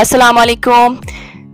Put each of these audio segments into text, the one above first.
السلام علیکم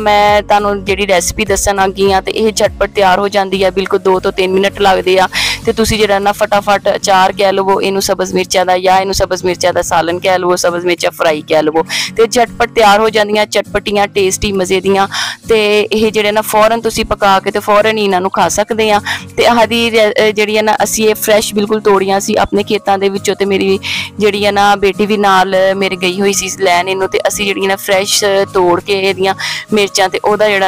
میں جٹپٹ تیار ہو جاتی ہے فٹافٹ فورن پکا کے فورن ہی کھا سکتے آ جڑی ہے نا اب فرش بالکل توڑیاں اپنے کھیتوں کے میری جی بیٹی بھی میرے گئی ہوئی لینا جی فرش تھی مرچا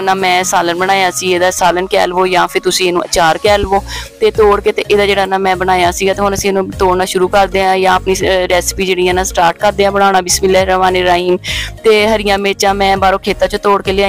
نہ میں سالن بنایا سالن لو یا اچار کہہ لو تو یہ میں بنایا توڑنا شروع کر دیا اپنی ریسپی جی سٹارٹ کردے بنا روانی رائم ہری مرچا میں باروں کھیتوں سے توڑ کے لیا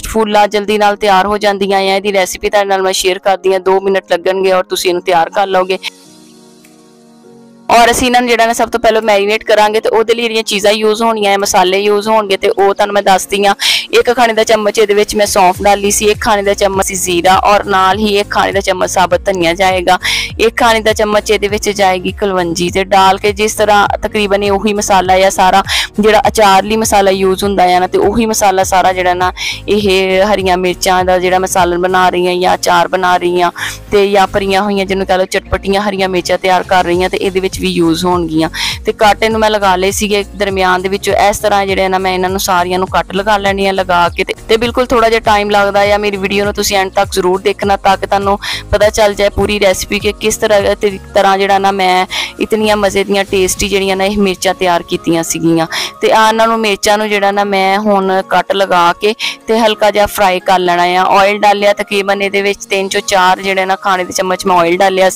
ਟੇਸਟ ਫੁੱਲਾ ਜਲਦੀ ਨਾਲ ਤਿਆਰ ਹੋ ਜਾਂਦੀਆਂ ਆ ਇਹਦੀ ਰੈਸਿਪੀ ਤੁਹਾਡੇ ਨਾਲ ਮੈਂ ਸ਼ੇਅਰ ਕਰਦੀ ਆ 2 ਮਿੰਟ ਲੱਗਣਗੇ ਔਰ ਤੁਸੀਂ ਇਹਨੂੰ ਤਿਆਰ ਕਰ ਲਓਗੇ اور سب تو پہلے میرینیٹ کرا گیا چیز ہونے کا جس طرح تقریباً مسالا یا سارا جاچار مسالا یوز ہوں مسالا سارا جہاں نا یہ ہری مرچا جہاں مسالا بنا رہی ہے یا اچار بنا رہی ہوں ٹا پری ہوئی جہ لو چٹپٹیاں ہری مرچا تیار کر رہی ہوں یوز ہونگیا کٹ یہ میں لگا لے سی درمیان مزے درچا تیار کی مرچا نا میں کٹ لگا کے ہلکا جہا فرائی کر لینا آئل ڈالیا تقریباً تین چار جا کھانے کے چمچ میں آئل ڈالیا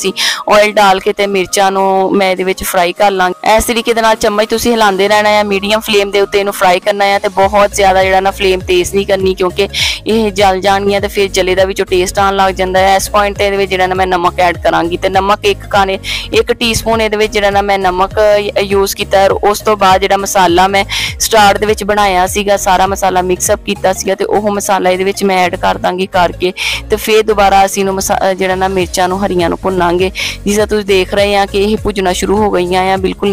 ڈال کے مرچا نو ਇਹਦੇ ਵਿੱਚ ਫਰਾਈ ਕਰ ਲਾਂਗੇ اس طریقے کے چمچ تھی ہلا رہنا میڈیم فلیم کے اتنے یہ فرائی کرنا ہے تو بہت زیادہ جا فم تیز نہیں کرنی کیونکہ یہ جل جان گیا تو پھر جلے کا بھی ٹھسٹ آن لگ جائے اس پوائنٹ جی نمک ایڈ کروں گی تو نمک ایک کانے ایک ٹی سپون یہ جا میں نمک یوز کیا اور اس بعد جا مسالہ میں اسٹارٹ بنایا سا سارا مسالہ مکس اپ کیا تو وہ مسالہ یہ میں ایڈ کر داں کر کے پھر دوبارہ اِسی مسا جان مرچاں ہری پے جیسے دیکھ رہے ہیں کہ یہ پجنا شروع ہو گئی ہے بالکل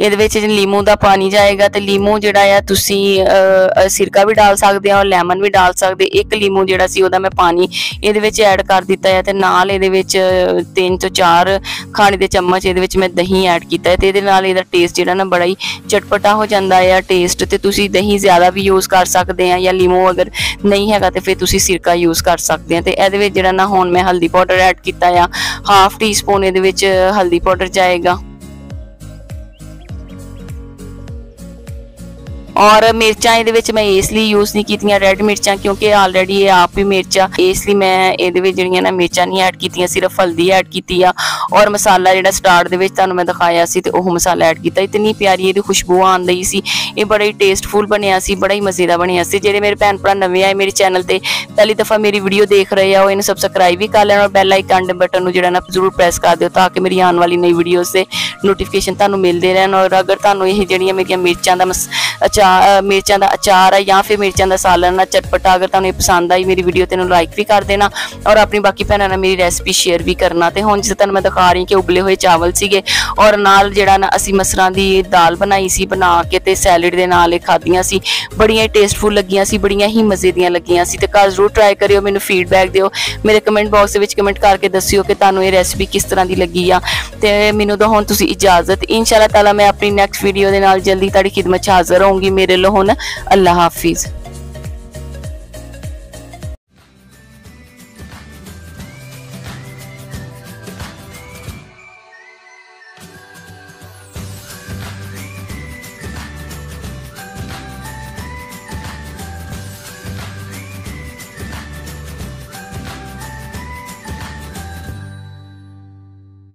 ਇਹਦੇ ਵਿੱਚ ਲੀਮੂ ਦਾ ਪਾਣੀ ਜਾਏਗਾ ਤੇ ਲੀਮੂ ਜਿਹੜਾ ਆ ਤੁਸੀਂ ਸਿਰਕਾ ਵੀ ਡਾਲ ਸਕਦੇ ਹੋ ਲੈਮਨ ਵੀ ਡਾਲ ਸਕਦੇ ਇੱਕ ਲੀਮੂ ਜਿਹੜਾ ਸੀ ਉਹਦਾ ਮੈਂ ਪਾਣੀ ਇਹਦੇ ਵਿੱਚ ਐਡ ਕਰ ਦਿੱਤਾ ਹੈ ਤੇ ਨਾਲ ਇਹਦੇ ਵਿੱਚ 3 ਤੋਂ 4 ਖਾਣੇ ਦੇ ਚਮਚ ਇਹਦੇ ਵਿੱਚ ਮੈਂ ਦਹੀਂ ਐਡ ਕੀਤਾ ਹੈ ਤੇ ਇਹਦੇ ਨਾਲ ਇਹਦਾ ਟੇਸਟ ਜਿਹੜਾ ਨਾ ਬੜਾ ਹੀ ਚਟਪਟਾ ਹੋ ਜਾਂਦਾ ਹੈ ਟੇਸਟ ਤੇ ਤੁਸੀਂ ਦਹੀਂ ਜ਼ਿਆਦਾ ਵੀ ਯੂਜ਼ ਕਰ ਸਕਦੇ ਆ ਜਾਂ ਲੀਮੂ ਅਗਰ ਨਹੀਂ ਹੈਗਾ ਤੇ ਫਿਰ ਤੁਸੀਂ ਸਿਰਕਾ ਯੂਜ਼ ਕਰ ਸਕਦੇ ਆ ਤੇ ਇਹਦੇ ਵਿੱਚ ਜਿਹੜਾ ਨਾ ਹੁਣ ਮੈਂ ਹਲਦੀ ਪਾਊਡਰ ਐਡ ਕੀਤਾ ਆ ਹਾਫ ਟੀਸਪੂਨ ਇਹਦੇ ਵਿੱਚ ਹਲਦੀ ਪਾਊਡਰ ਜਾਏਗਾ اور مرچا یہ میں اس لیے یوز نہیں کی ریڈ مرچ میں بڑا ہی مزے کا بنیادی جی میرے نویں آئے میرے چینل پہ پہلی دفعہ میری ویڈیو دیکھ رہے ہو سبسکرائب بھی کر لینا ایک بٹن پر میری آن والی نئی ویڈیو سے نوٹیفکشن ملتے رہن اور اگر تعین یہ میرا مرچان مرچان کا اچار یا پھر مرچان کا سالن چٹپٹا اگر تعین یہ پسند آئی میری ویڈیو تین لائک بھی کر دینا اور اپنی باقی بہنوں نے میری ریسپی شیئر بھی کرنا ہوں جی تعلق میں دکھا رہی ہوں کہ ابل ہوئے چاول سیگ اور جا اصران کی دال بنائی سی بنا کے سیلڈ کے نال یہ کھادیاں بڑی ہی ٹھیک فل لگیاں سے بڑی ہی مزے دیا لگیا سر ضرور ٹرائی کرو میم فیڈ بیک دیر کمینٹ باکس کمینٹ کر کے دسو کہ تعینوں یہ ریسپی کس طرح کی لگی آتے منوں تو ہوں تُجازت ان شاء اللہ تعالیٰ میں اپنی نیکسٹ ویڈیو کے نا جلدی تاریخ خدمت حاضر رہوں گی میرے لو ہونا اللہ حافظ